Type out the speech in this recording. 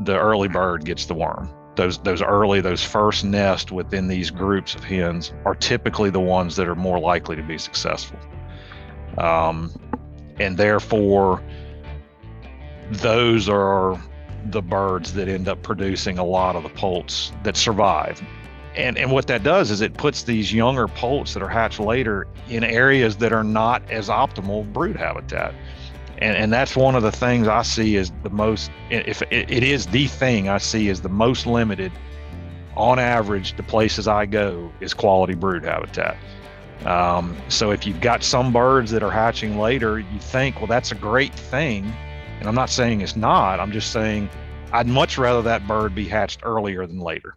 the early bird gets the worm. Those those early those first nest within these groups of hens are typically the ones that are more likely to be successful. Um, and therefore, those are the birds that end up producing a lot of the poults that survive. And, and what that does is it puts these younger poults that are hatched later in areas that are not as optimal brood habitat. And, and that's one of the things I see as the most, if it, it is the thing I see as the most limited on average, the places I go is quality brood habitat. Um, so if you've got some birds that are hatching later, you think, well, that's a great thing. And I'm not saying it's not, I'm just saying I'd much rather that bird be hatched earlier than later.